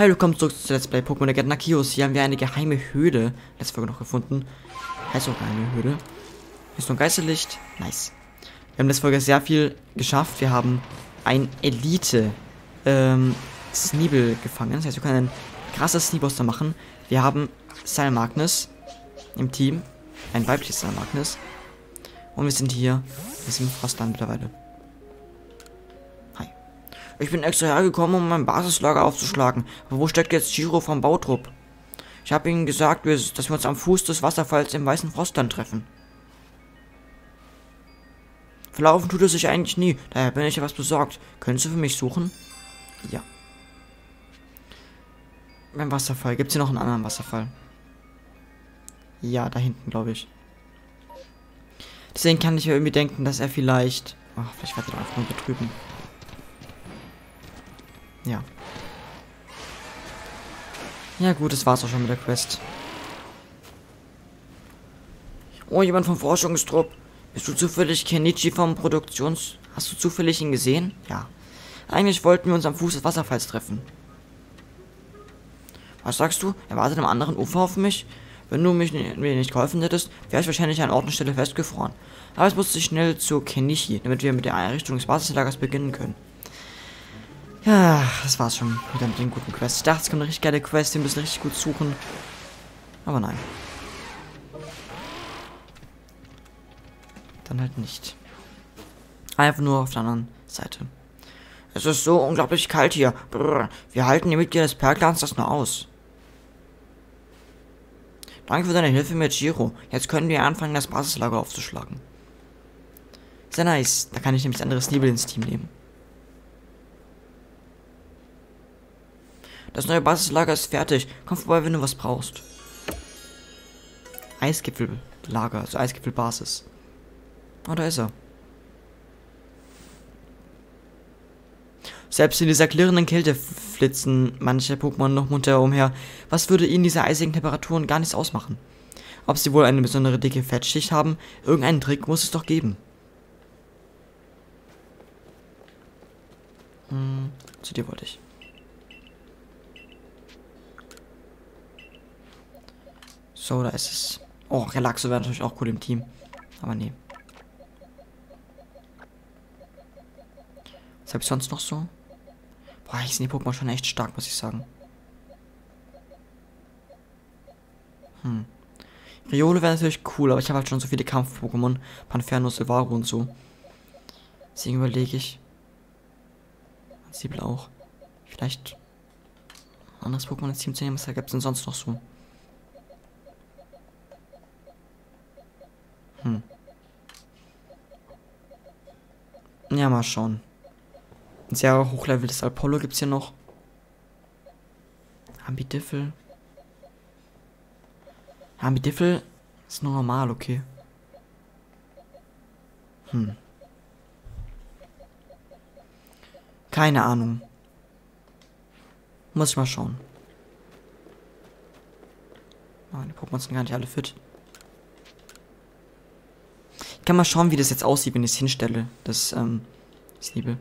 Hi, willkommen zurück zu Let's Play Pokémon Legend Nakios. Hier haben wir eine geheime Höhle. Letzte Folge noch gefunden. Heißt auch geheime Höhle. Hier ist noch ein Geisterlicht. Nice. Wir haben letzte Folge sehr viel geschafft. Wir haben ein Elite ähm, Sneebel gefangen. Das heißt, wir können ein krasses Sneeboster machen. Wir haben Style Magnus im Team. Ein weibliches Style Magnus. Und wir sind hier. Wir sind im Frostland mittlerweile. Ich bin extra hergekommen, um mein Basislager aufzuschlagen. Aber wo steckt jetzt Shiro vom Bautrupp? Ich habe ihnen gesagt, dass wir uns am Fuß des Wasserfalls im weißen Frostland treffen. Verlaufen tut es sich eigentlich nie, daher bin ich ja was besorgt. Können Sie für mich suchen? Ja. Beim Wasserfall. Gibt es hier noch einen anderen Wasserfall? Ja, da hinten, glaube ich. Deswegen kann ich ja irgendwie denken, dass er vielleicht... Ach, vielleicht wird er einfach nur betrüben. Ja. Ja gut, das war's auch schon mit der Quest. Oh, jemand vom Forschungstrupp. Bist du zufällig Kenichi vom Produktions... Hast du zufällig ihn gesehen? Ja. Eigentlich wollten wir uns am Fuß des Wasserfalls treffen. Was sagst du? Er wartet am anderen Ufer auf mich? Wenn du mich mir nicht geholfen hättest, wäre ich wahrscheinlich an Ort und Stelle festgefroren. Aber es musste ich schnell zu Kenichi, damit wir mit der Einrichtung des Basislagers beginnen können. Ja, das war's schon wieder mit den guten Quests. Ich dachte, es kommt eine richtig geile Quest, wir müssen richtig gut suchen. Aber nein. Dann halt nicht. Einfach nur auf der anderen Seite. Es ist so unglaublich kalt hier. Brrr. Wir halten die Mitglieder des Perklans das nur aus. Danke für deine Hilfe mit Giro. Jetzt können wir anfangen, das Basislager aufzuschlagen. Sehr nice. Da kann ich nämlich andere Sneebel ins Team nehmen. Das neue Basislager ist fertig. Komm vorbei, wenn du was brauchst. Eisgipfellager, also Eisgipfelbasis. Oh, da ist er. Selbst in dieser klirrenden Kälte flitzen manche Pokémon noch munter umher. Was würde ihnen diese eisigen Temperaturen gar nichts ausmachen? Ob sie wohl eine besondere dicke Fettschicht haben? Irgendeinen Trick muss es doch geben. Hm, zu dir wollte ich. So, da ist es. Oh, Relaxo wäre natürlich auch cool im Team. Aber nee. Was habe ich sonst noch so? Boah, ich sind die Pokémon schon echt stark, muss ich sagen. Hm. Riole wäre natürlich cool, aber ich habe halt schon so viele Kampf-Pokémon. Panferno, Silvaro und so. Deswegen überlege ich. Siebel auch. Vielleicht anderes Pokémon ins Team zu nehmen. Was gibt es denn sonst noch so? Hm. Ja, mal schauen. Ein sehr hochleveltes Apollo gibt es hier noch. Ambidiffel. Ambidiffel ist nur normal, okay. Hm. Keine Ahnung. Muss ich mal schauen. Meine Pokémon sind gar nicht alle fit. Ich kann mal schauen, wie das jetzt aussieht, wenn ich es hinstelle. Das, ähm, Sneebel.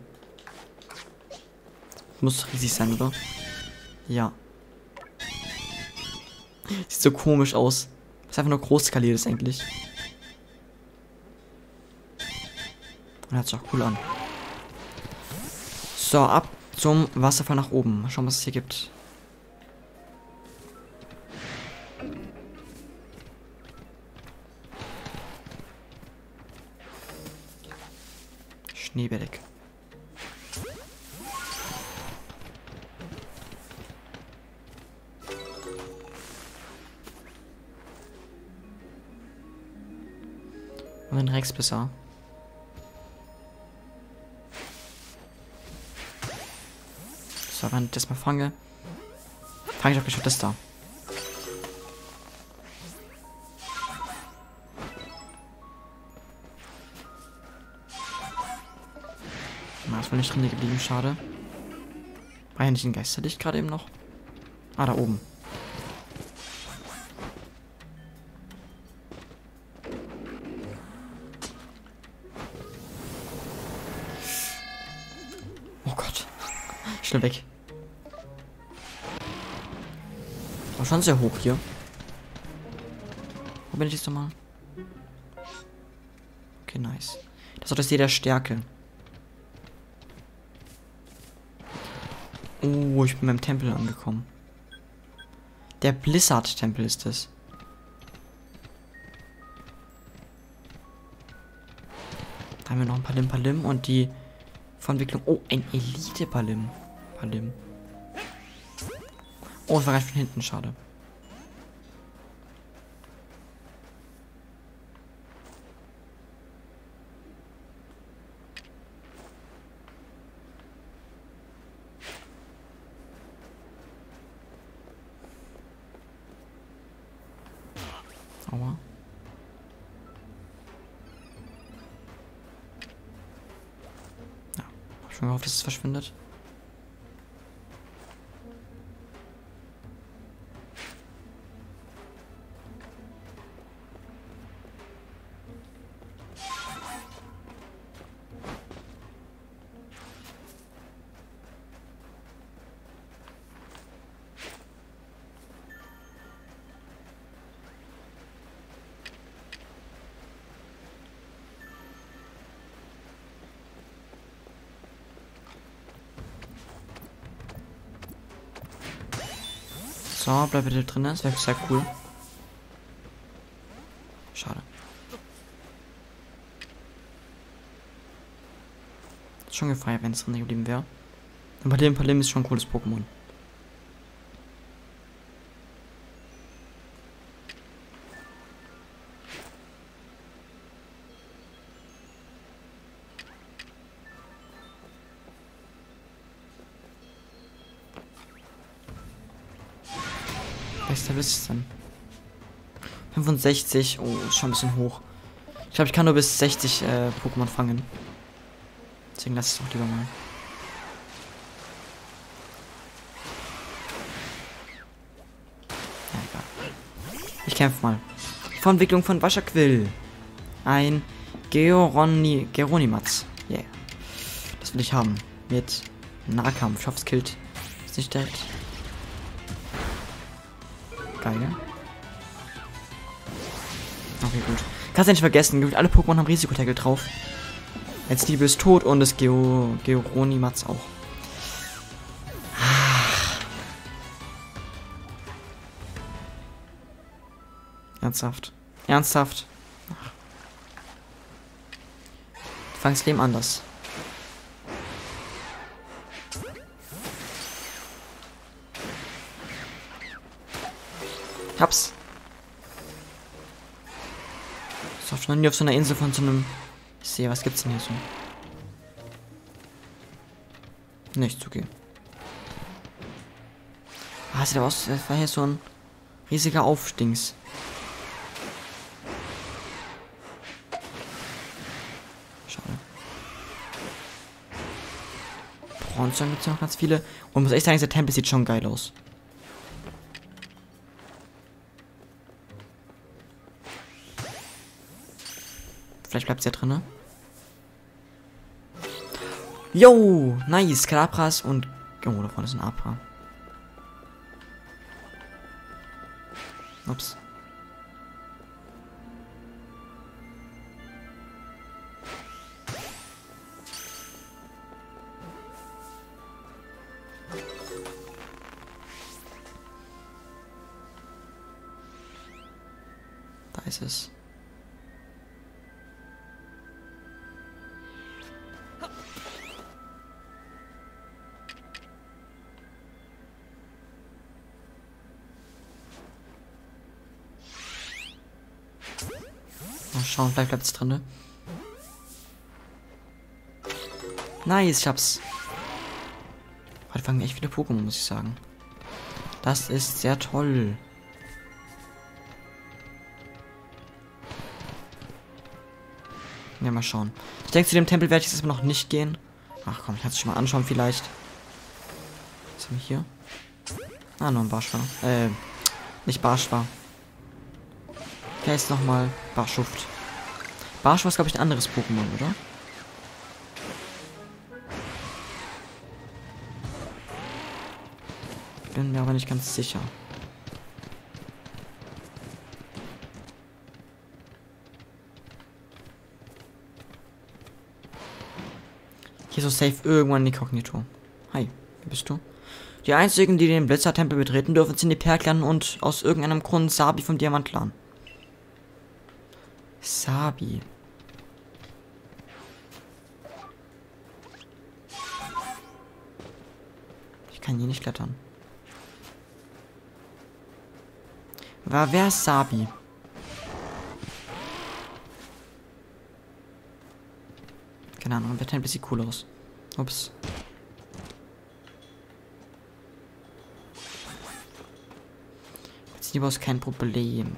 Muss riesig sein, oder? Ja. Sieht so komisch aus. Ist einfach nur groß skaliert ist eigentlich. Und hört sich auch cool an. So, ab zum Wasserfall nach oben. Mal schauen, was es hier gibt. Rex besser. So, wenn ich das mal fange, fange ich auch schon das da. ist wohl nicht drin geblieben, schade. War ja nicht ein Geisterlicht gerade eben noch? Ah, da oben. Schnell weg. Aber schon sehr hoch hier. Wo bin ich jetzt nochmal? Okay, nice. Das doch das hier der Stärke. Oh, ich bin beim Tempel angekommen. Der Blizzard-Tempel ist es. Da haben wir noch ein Palim Palim und die Verwicklung. Oh, ein Elite-Palim. Palim. Oh, es war ganz von hinten, schade. So, bleib bitte drin, das wäre sehr cool. Schade. Ist schon gefeiert, wenn es drin geblieben wäre. Aber dem Palim ist schon ein cooles Pokémon. Ist es denn? 65. Oh, ist schon ein bisschen hoch. Ich glaube, ich kann nur bis 60 äh, Pokémon fangen. Deswegen lass es doch lieber mal. Ja, egal. Ich kämpfe mal. Verentwicklung von Wascherquill. Ein Georoni Geronimatz. Yeah. Das will ich haben. Mit Nahkampf. Ich hoffe, es killt. Ist nicht direkt. Geil. Okay, gut. Kannst du nicht vergessen, alle Pokémon haben Risikotagel drauf. Jetzt Liebe ist tot und das Geo Georonimatz auch. Ernsthaft. Ernsthaft. Du fangst Leben anders. Hab's. Ich noch nie auf so einer Insel von so einem. Ich sehe, was gibt's denn hier so? Nichts, okay. Ah, sieht aus, das war hier so ein riesiger Aufstings. Schade. Bronze gibt's noch ganz viele. Und muss echt sagen, dieser Tempel sieht schon geil aus. Vielleicht bleibt es ja drin. Yo, nice. Kalabras und... Oh, da vorne ist ein Abra. Ups. Da ist es. Schauen, vielleicht bleibt es drin. Ne? Nice, ich hab's. Heute fangen echt viele Pokémon, muss ich sagen. Das ist sehr toll. Ja, mal schauen. Ich denke, zu dem Tempel werde ich jetzt noch nicht gehen. Ach komm, ich kann es schon mal anschauen vielleicht. Was haben wir hier? Ah, nur ein Barschwar. Äh, nicht Barschwar. Wer ist nochmal Barschuft? Barsch war glaube ich, ein anderes Pokémon, oder? Bin mir aber nicht ganz sicher. Hier so safe irgendwann die Kognito. Hi, wer bist du? Die einzigen, die den Blitzertempel betreten dürfen, sind die Perklan und aus irgendeinem Grund Sabi vom Diamantlan. Sabi. Ich kann hier nicht klettern. War wer ist Sabi? Keine Ahnung, wird ein bisschen cool aus. Ups. Jetzt ist kein Problem.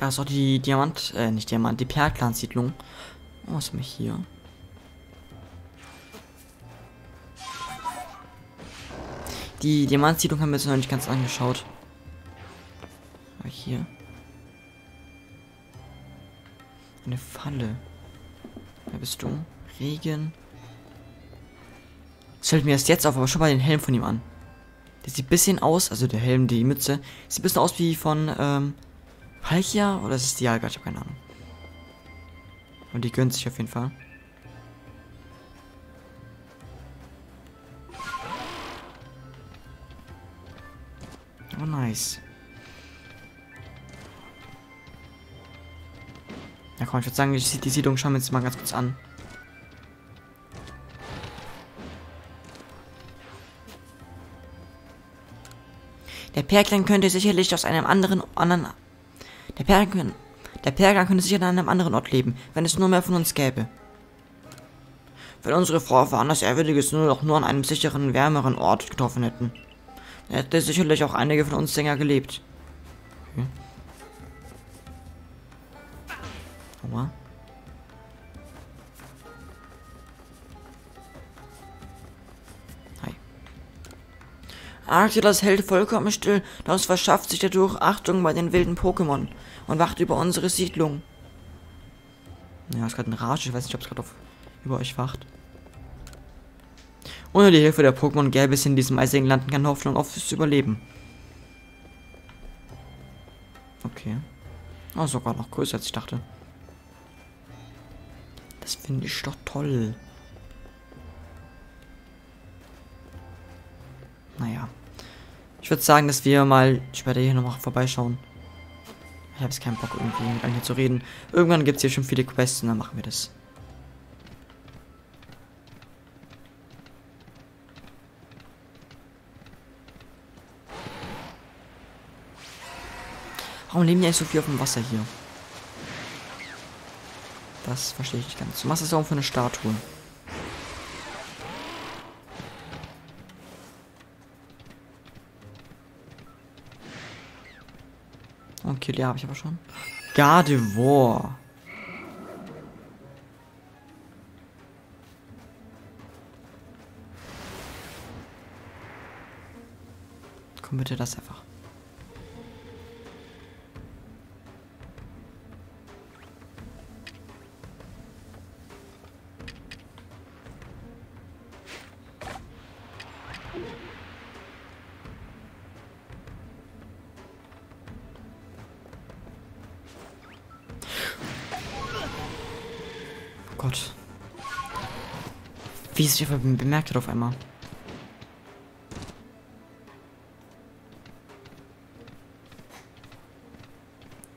Da ist auch die Diamant, äh, nicht Diamant, die Perlclan-Siedlung. Oh, was haben wir hier? Die Diamantsiedlung haben wir jetzt noch nicht ganz angeschaut. Aber hier. Eine Falle. Wer bist du? Regen. Das fällt mir erst jetzt auf, aber schau mal den Helm von ihm an. Der sieht ein bisschen aus, also der Helm, die Mütze, sieht ein bisschen aus wie von, ähm, Palkia oder ist es die Alga? Ich habe keine Ahnung. Und die gönnt sich auf jeden Fall. Oh, nice. Ja, komm, ich würde sagen, ich die Siedlung schauen wir uns mal ganz kurz an. Der Perklein könnte sicherlich aus einem anderen, anderen der Perklein, der Perklein könnte sicher an einem anderen Ort leben, wenn es nur mehr von uns gäbe. Wenn unsere Vorfahren das Ehrwürdiges nur noch nur an einem sicheren, wärmeren Ort getroffen hätten hätte sicherlich auch einige von uns Sänger gelebt. Okay. Aua. Arceus hält vollkommen still, das verschafft sich dadurch Achtung bei den wilden Pokémon und wacht über unsere Siedlung. Ja, ist gerade ein Rage, ich weiß nicht, ob es gerade über euch wacht. Ohne die Hilfe der Pokémon gäbe es in diesem eisigen Land keine Hoffnung auf das Überleben. Okay. Oh, sogar noch größer als ich dachte. Das finde ich doch toll. Naja. Ich würde sagen, dass wir mal später hier nochmal vorbeischauen. Ich habe jetzt keinen Bock, irgendwie mit einem hier zu reden. Irgendwann gibt es hier schon viele Quests und dann machen wir das. Warum leben die eigentlich so viel auf dem Wasser hier? Das verstehe ich nicht ganz. Du machst das auch für eine Statue. Okay, ja, habe ich aber schon. Gardevoir. Komm bitte das einfach. Sich bemerkt hat auf einmal.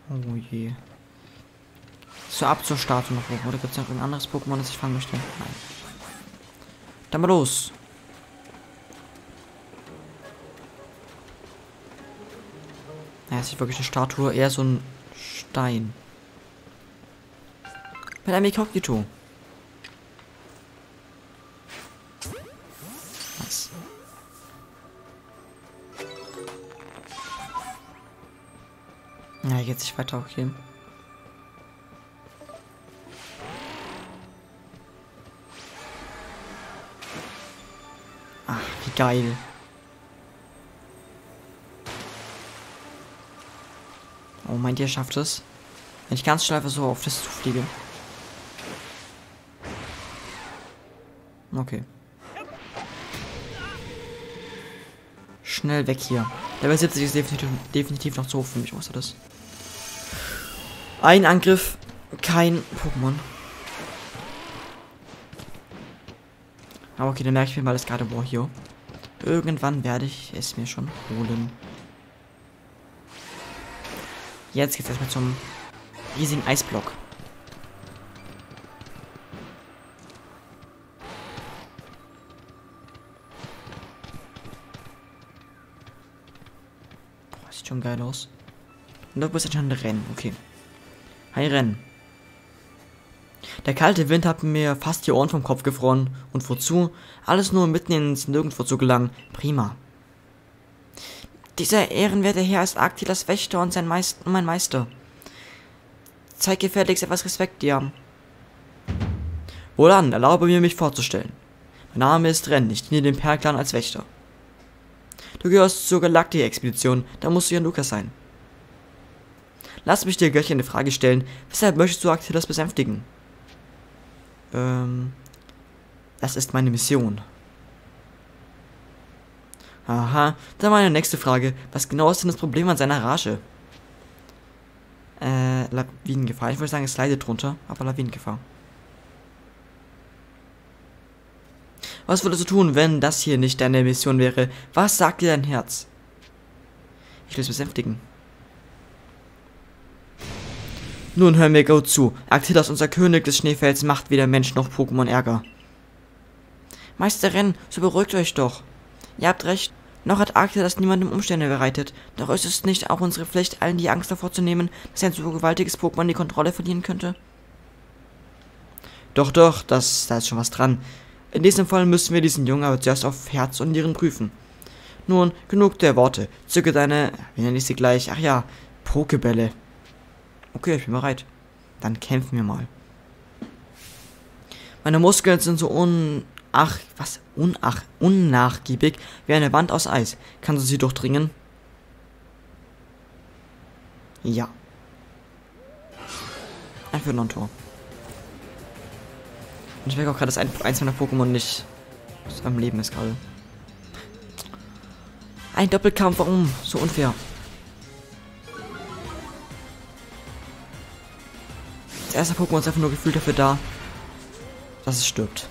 Oh je. So ab zur Statue noch hoch. Oder gibt es noch ein anderes Pokémon, das ich fangen möchte? Nein. Dann mal los. Ja, es ist wirklich eine Statue, eher so ein Stein. Mit einem Inkognito. Sich weiter auch hier. Ach, wie geil. Oh, meint ihr schafft es? Wenn ich ganz schnell versuche, auf das zu fliegen. Okay. Schnell weg hier. Level 70 ist definitiv, definitiv noch zu hoch für mich. Was ist das? Ein Angriff, kein Pokémon. Aber okay, dann merke ich mir mal das gerade War hier. Irgendwann werde ich es mir schon holen. Jetzt geht es erstmal zum riesigen Eisblock. Boah, sieht schon geil aus. Und da muss anscheinend rennen, okay. Hi, rennen. Der kalte Wind hat mir fast die Ohren vom Kopf gefroren. Und wozu? Alles nur mitten ins Nirgendwo zu gelangen. Prima. Dieser ehrenwerte Herr ist Aktilas Wächter und sein Meister, mein Meister. Zeig gefälligst etwas Respekt, Diam. Wohlan, erlaube mir, mich vorzustellen. Mein Name ist Ren, ich diene dem Perklan als Wächter. Du gehörst zur Galaktik-Expedition, da musst du ja Lukas sein. Lass mich dir gleich eine Frage stellen. Weshalb möchtest du Aktilas besänftigen? Ähm, das ist meine Mission. Aha, dann meine nächste Frage. Was genau ist denn das Problem an seiner Rage? Äh, Lawinengefahr. Ich würde sagen, es leidet drunter, aber Lawinengefahr. Was würdest du tun, wenn das hier nicht deine Mission wäre? Was sagt dir dein Herz? Ich will es besänftigen. Nun hör mir gut zu. Aktilas, unser König des Schneefelds, macht weder Mensch noch Pokémon Ärger. Meisterin, so beruhigt euch doch. Ihr habt recht. Noch hat Arceus niemandem Umstände bereitet. Doch ist es nicht auch unsere Pflicht, allen die Angst davor zu nehmen, dass ein so gewaltiges Pokémon die Kontrolle verlieren könnte? Doch, doch, das, da ist schon was dran. In diesem Fall müssen wir diesen Jungen aber zuerst auf Herz und Nieren prüfen. Nun, genug der Worte. Zücke deine, wie nenne ich sie gleich? Ach ja, Pokebälle. Okay, ich bin bereit. Dann kämpfen wir mal. Meine Muskeln sind so un... Ach, was? Unach, unnachgiebig wie eine Wand aus Eis. Kannst du sie durchdringen? Ja. Ein für Non-Tor. Und ich merke auch gerade, dass ein, eins meiner Pokémon nicht am Leben ist gerade. Ein Doppelkampf, warum? So unfair. Das erste Pokémon ist einfach nur gefühlt dafür da, dass es stirbt.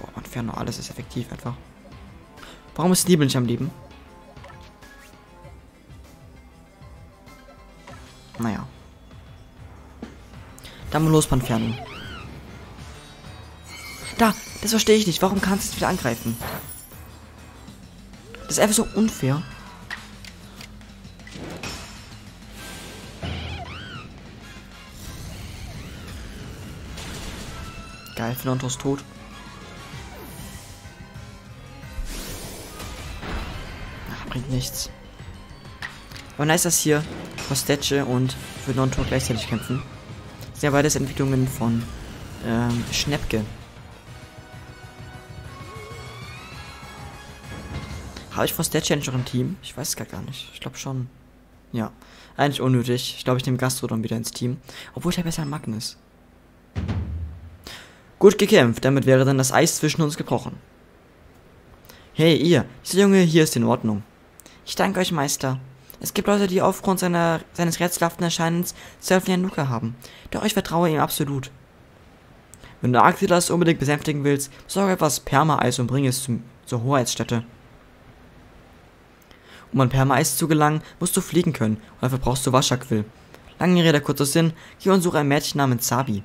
Boah, Inferno, alles ist effektiv einfach. Warum ist Liebe nicht am Leben? Naja. Dann mal los, Panferno. Da, das verstehe ich nicht. Warum kannst du es wieder angreifen? Das ist einfach so unfair. Geil, Philontos tot. Ach, bringt nichts. Aber nice, dass hier Kostetsche und Philontor gleichzeitig kämpfen. Das sind ja beides Entwicklungen von ähm, Schnäppke. Habe ich Frostetche eigentlich noch im Team? Ich weiß es gar nicht. Ich glaube schon. Ja. Eigentlich unnötig. Ich glaube, ich nehme Gastrodon wieder ins Team. Obwohl ich habe besser Magnus. Gut gekämpft, damit wäre dann das Eis zwischen uns gebrochen. Hey, ihr, dieser Junge hier ist in Ordnung. Ich danke euch, Meister. Es gibt Leute, die aufgrund seiner, seines rätselhaften Erscheinens Surfen Luca haben. Doch ich vertraue ihm absolut. Wenn du Arctilas unbedingt besänftigen willst, sorge etwas Perma-Eis und bringe es zum, zur Hoheitsstätte. Um an Perma-Eis zu gelangen, musst du fliegen können und dafür brauchst du Waschaquill. Lange Rede, kurzer Sinn, geh und suche ein Mädchen namens Sabi.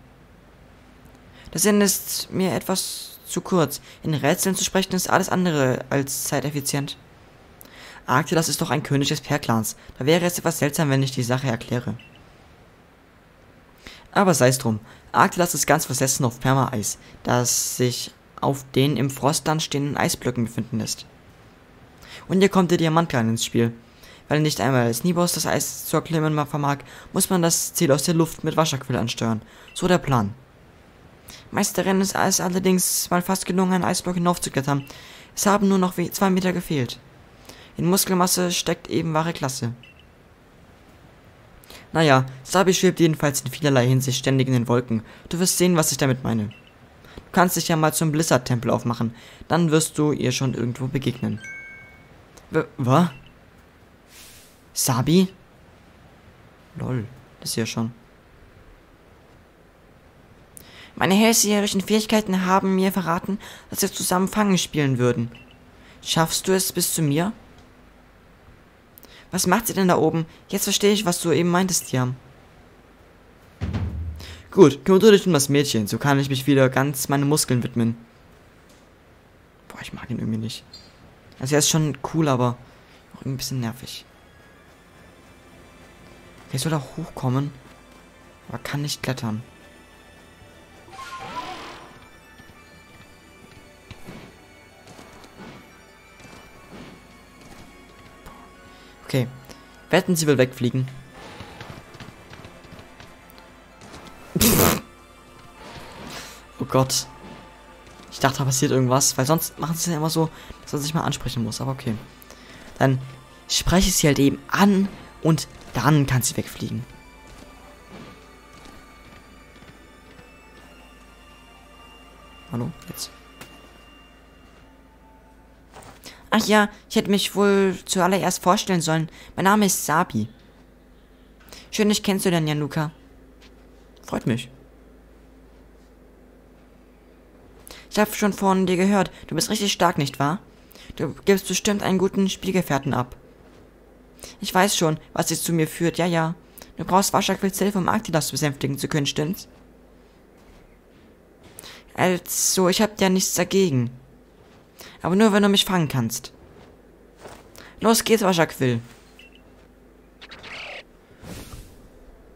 Das Ende ist mir etwas zu kurz. In Rätseln zu sprechen ist alles andere als zeiteffizient. Arktilas ist doch ein König des Perklans. Da wäre es etwas seltsam, wenn ich die Sache erkläre. Aber sei es drum. Arktilas ist ganz versessen auf Perma-Eis, das sich auf den im Frostland stehenden Eisblöcken befinden lässt. Und hier kommt der Diamantklan ins Spiel. Weil nicht einmal Sneeboss das Eis zu erklimmen vermag, muss man das Ziel aus der Luft mit Wasserquelle ansteuern. So der Plan. Meisterin ist es allerdings mal fast gelungen, einen Eisblock hinaufzuklettern. Es haben nur noch zwei Meter gefehlt. In Muskelmasse steckt eben wahre Klasse. Naja, Sabi schwebt jedenfalls in vielerlei Hinsicht ständig in den Wolken. Du wirst sehen, was ich damit meine. Du kannst dich ja mal zum Blizzard-Tempel aufmachen. Dann wirst du ihr schon irgendwo begegnen. W was? Sabi? Lol, das ist ja schon. Meine hellseherischen Fähigkeiten haben mir verraten, dass wir zusammen Fangen spielen würden. Schaffst du es bis zu mir? Was macht sie denn da oben? Jetzt verstehe ich, was du eben meintest, Jam. Gut, kümmere dich um das Mädchen, so kann ich mich wieder ganz meine Muskeln widmen. Boah, ich mag ihn irgendwie nicht. Also er ist schon cool, aber auch irgendwie ein bisschen nervig. Okay, soll da hochkommen, aber kann nicht klettern. Okay. Wetten, sie will wegfliegen. oh Gott. Ich dachte, da passiert irgendwas, weil sonst machen sie ja immer so, dass man sich mal ansprechen muss, aber okay. Dann spreche ich sie halt eben an und dann kann sie wegfliegen. Hallo, jetzt. Ach ja, ich hätte mich wohl zuallererst vorstellen sollen. Mein Name ist Sabi. Schön, dich kennenzulernen, Januka. Freut mich. Ich habe schon von dir gehört. Du bist richtig stark, nicht wahr? Du gibst bestimmt einen guten Spielgefährten ab. Ich weiß schon, was dich zu mir führt. Ja, ja. Du brauchst Wascherquills Hilfe, um Aktilas besänftigen zu können, stimmt's? Also, ich hab ja nichts dagegen. Aber nur, wenn du mich fangen kannst. Los geht's, Wascherquill.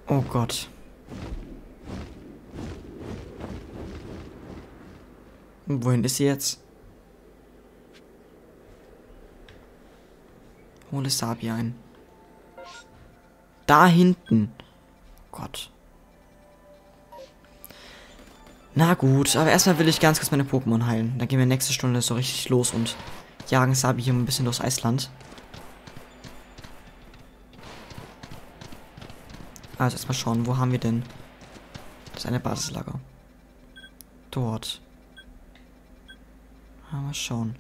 Oh Gott. Wohin ist sie jetzt? Hole Sabi ein. Da hinten. Gott. Na gut, aber erstmal will ich ganz kurz meine Pokémon heilen. Dann gehen wir nächste Stunde so richtig los und jagen Sabi hier ein bisschen durchs Eisland. Also erstmal schauen, wo haben wir denn das eine Basislager? Dort. Mal schauen.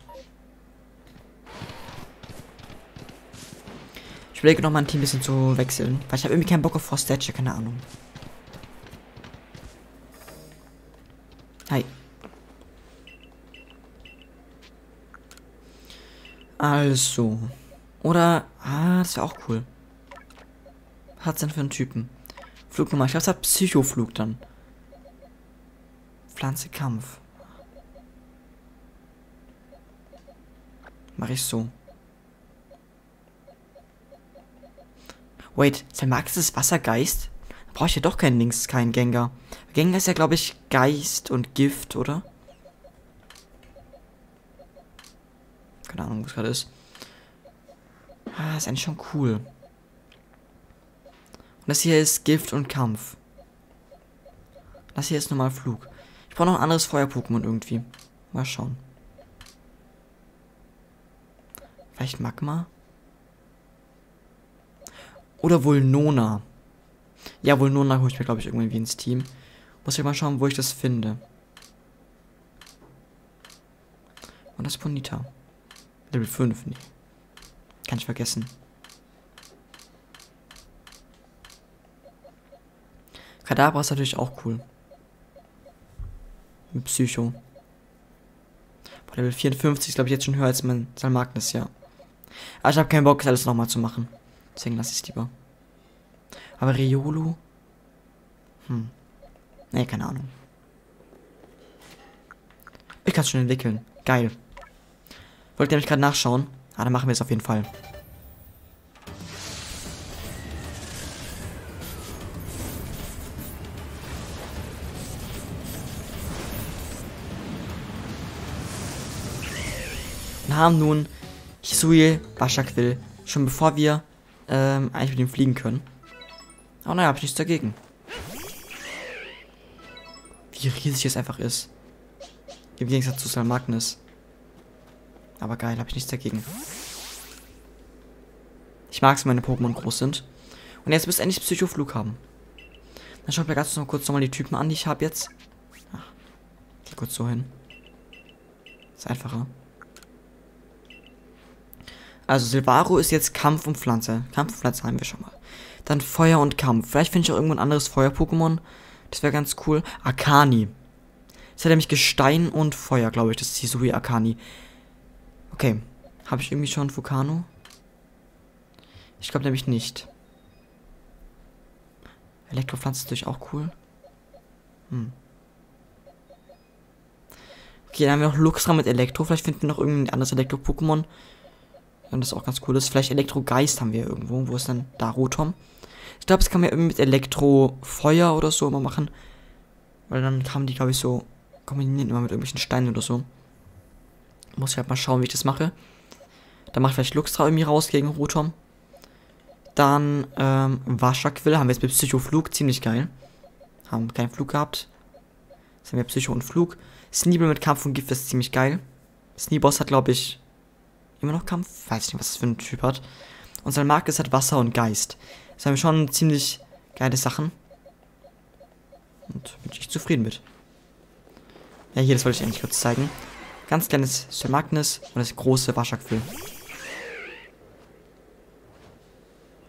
Ich überlege noch mal ein Team ein bisschen zu wechseln, weil ich habe irgendwie keinen Bock auf Frostage, keine Ahnung. Also. Oder. Ah, das wäre auch cool. Hat's denn für einen Typen? Flugnummer. Ich glaube, es hat Psychoflug dann. Pflanze Kampf. Mach ich so. Wait, sein Max ist Wassergeist? brauche ich ja doch keinen Links, keinen Gengar. Gengar ist ja, glaube ich, Geist und Gift, oder? Keine Ahnung, was gerade ist. Ah, ist eigentlich schon cool. Und das hier ist Gift und Kampf. Das hier ist normal Flug. Ich brauche noch ein anderes Feuer-Pokémon irgendwie. Mal schauen. Vielleicht Magma? Oder wohl Nona. Ja, wohl Nona hole ich mir, glaube ich, irgendwie ins Team. Muss ich mal schauen, wo ich das finde. Und das Bonita. Level 5, nee. Kann ich vergessen. Kadabra ist natürlich auch cool. Mit Psycho. Boah, Level 54 ist, glaube ich, jetzt schon höher als mein Salmagnus, ja. Aber ich habe keinen Bock, das alles nochmal zu machen. Deswegen lasse ich es lieber. Aber Riolu? Hm. Nee, keine Ahnung. Ich kann es schon entwickeln. Geil. Wollt ihr nämlich gerade nachschauen? Ah, dann machen wir es auf jeden Fall. Wir haben nun Hisui Bashakwil, schon bevor wir ähm, eigentlich mit ihm fliegen können. Aber naja, hab ich nichts dagegen. Wie riesig es einfach ist. Im Gegensatz zu Salmagnus. Aber geil, hab ich nichts dagegen. Ich mag es, wenn meine Pokémon groß sind. Und jetzt müsste endlich Psychoflug haben. Dann schaut mir ganz noch kurz nochmal die Typen an, die ich habe jetzt. Ach, geh kurz so hin. Ist einfacher. Also Silvaro ist jetzt Kampf und Pflanze. Kampf und Pflanze haben wir schon mal. Dann Feuer und Kampf. Vielleicht finde ich auch irgendwo ein anderes Feuer-Pokémon. Das wäre ganz cool. Akani. Das hat nämlich Gestein und Feuer, glaube ich. Das ist Hisui Akani. Okay. Habe ich irgendwie schon Vulcano? Ich glaube nämlich nicht. Elektropflanze ist natürlich auch cool. Hm. Okay, dann haben wir noch Luxra mit Elektro. Vielleicht finden wir noch irgendein anderes Elektro-Pokémon. Und das auch ganz cool ist. Vielleicht Elektro-Geist haben wir irgendwo. Wo ist denn da Rotom? Ich glaube, das kann man irgendwie mit Elektro-Feuer oder so immer machen. Weil dann kann die, glaube ich, so kombinieren immer mit irgendwelchen Steinen oder so. Muss ich halt mal schauen, wie ich das mache. Dann macht vielleicht Luxra irgendwie raus gegen Rotom. Dann ähm, Wascherquill haben wir jetzt mit Psychoflug. Ziemlich geil. Haben keinen Flug gehabt. Jetzt haben wir Psycho und Flug. Sneebel mit Kampf und Gift ist ziemlich geil. Sneeboss hat, glaube ich, immer noch Kampf. Weiß nicht, was das für ein Typ hat. Und sein Mark ist halt Wasser und Geist. Das haben wir schon ziemlich geile Sachen. Und bin ich zufrieden mit. Ja, hier, das wollte ich eigentlich kurz zeigen. Ganz kleines Sir Magnus und das große Waschakfüll.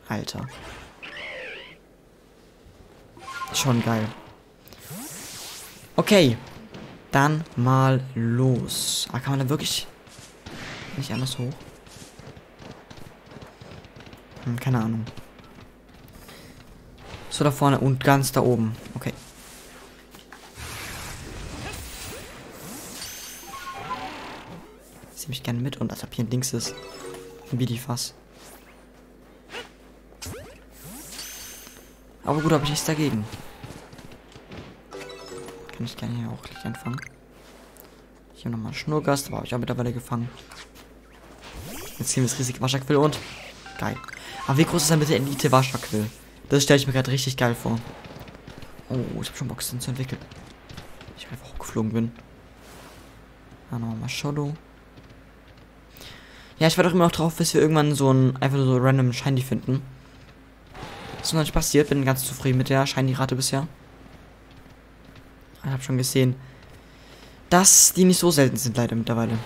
Alter. Schon geil. Okay. Dann mal los. Ah, kann man da wirklich nicht anders hoch? Hm, keine Ahnung. So da vorne und ganz da oben. Okay. Ich mich gerne mit und als ob hier ein Dings ist. Ein Bidifass. Aber gut, habe ich nichts dagegen. Kann ich gerne hier auch gleich einfangen. Hier nochmal Schnurgast, aber habe ich auch mittlerweile gefangen. Jetzt ziehen wir das riesige Wascherquill und. Geil. Aber wie groß ist denn bitte Elite Wascherquill? Das stelle ich mir gerade richtig geil vor. Oh, ich habe schon Bock, den zu entwickeln. Ich einfach hochgeflogen bin. Ah, nochmal Shadow. Ja, ich warte doch immer noch drauf, bis wir irgendwann so ein einfach so random Shiny finden. Das ist noch nicht passiert, bin ganz zufrieden mit der Shiny-Rate bisher. Ich habe schon gesehen, dass die nicht so selten sind leider mittlerweile.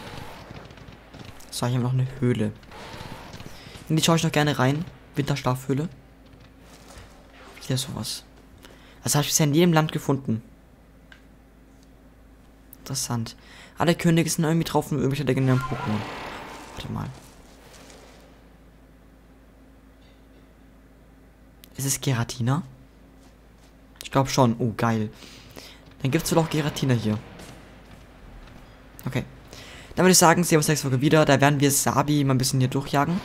So, hier haben wir noch eine Höhle. In die schaue ich noch gerne rein. Winterschlafhöhle. Hier ist sowas. Das habe ich bisher in jedem Land gefunden. Interessant. Alle Könige sind irgendwie drauf und irgendwelche legendären Pokémon. Warte mal. Ist es Geratina? Ich glaube schon. Oh, geil. Dann gibt es wohl auch Geratina hier. Okay. Dann würde ich sagen, sehen wir uns nächste Folge wieder. Da werden wir Sabi mal ein bisschen hier durchjagen.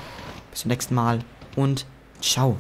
Bis zum nächsten Mal. Und ciao.